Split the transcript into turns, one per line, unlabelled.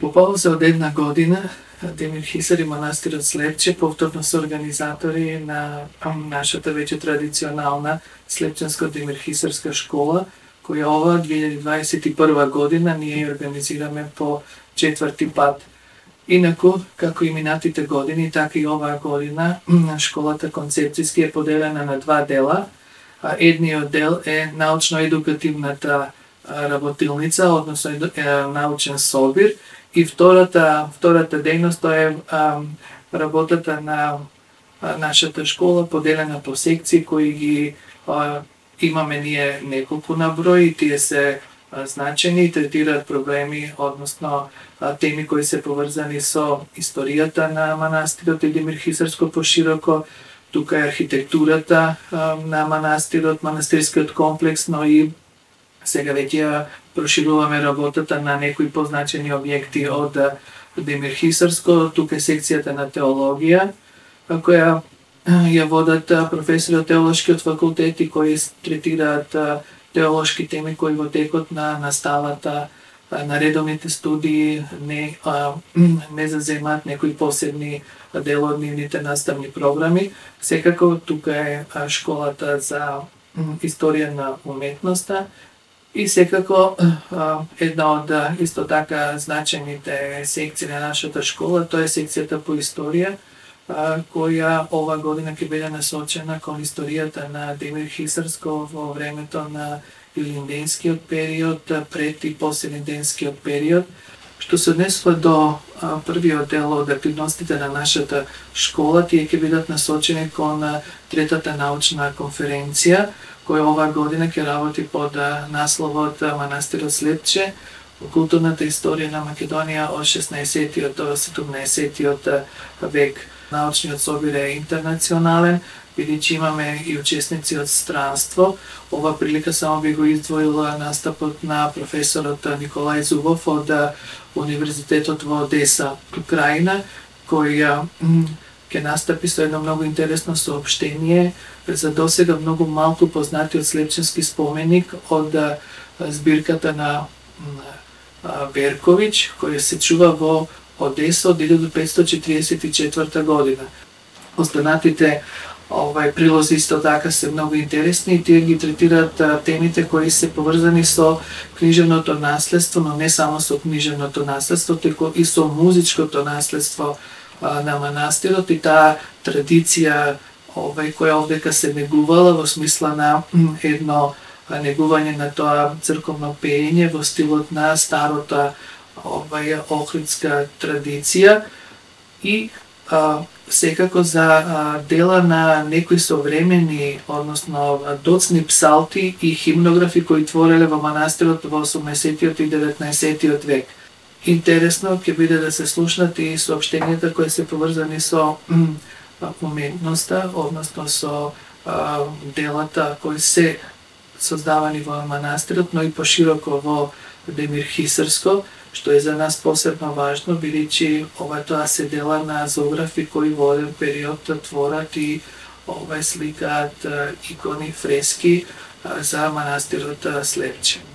По пауза од една година, Демир Хисар и манастирот Слепче повторно се организатори на нашата веќе традиционална Слепченско-Демир Хисарска школа, која ова 2021 година ние организираме по четврти пат. Инаку, како и минатите години, така и оваа година, школата концепцијски е поделена на два дела. Едниот дел е научно-едукативната работилница, односно научен собир, И втората, втората дејност тоа е а, работата на нашата школа поделена по секции кои ги а, имаме ние неколку на број и тие се а, значени и третираат проблеми, односно а, теми кои се поврзани со историјата на манастирот или Мирхисарско пошироко, тука е архитектурата а, на манастирот, манастирскиот комплекс, но и Сега веќе прошируваме работата на некои позначени објекти од Демир Хисарско, тука е секцијата на теологија, која ја водат професори од теолошкиот факултет и кои третираат теолошки теми кои во текот на наставата на редовните студии не, а, не заземаат некои посебни дел од нивните наставни програми. Секако тука е школата за историја на уметноста, И секако една од исто така значените секции на нашата школа, тоа е секцијата по историја, која ова година ќе биде насочена кон историјата на Демир Хисарско во времето на Илинденскиот период, пред и после период, што се однесува до првиот дел од активностите на нашата школа, тие ќе бидат насочени кон третата научна конференција, кој оваа година ќе работи под насловот Манастирот Слепче, културната историја на Македонија од 16-тиот до 17-тиот век. Научниот собир е интернационален, бидејќи имаме и учесници од странство. Ова прилика само би го издвоила настапот на професорот Николај Зубов од Универзитетот во Одеса, Украина, кој ќе настапи со едно многу интересно сообщение за досега многу малку познатиот слепченски споменик од збирката на Берковиќ, кој се чува во Одеса од 1544 година. Останатите овај прилози исто така се многу интересни и тие ги третираат темите кои се поврзани со книжевното наследство, но не само со книжевното наследство, туку и со музичкото наследство на манастирот и таа традиција овај која овдека се негувала во смисла на едно негување на тоа црковно пеење во стилот на старота овај охридска традиција. И а, секако за а, дела на некои современи, односно доцни псалти и химнографи кои твореле во манастирот во 18 и 19 век интересно ќе биде да се слушнат и сообщенијата кои се поврзани со уметноста, односно со а, делата кои се создавани во манастирот, но и пошироко во Демир Хисарско, што е за нас посебно важно, бидејќи ова тоа се дела на зографи кои во оден период творат и ова сликаат икони, фрески за манастирот Слепче.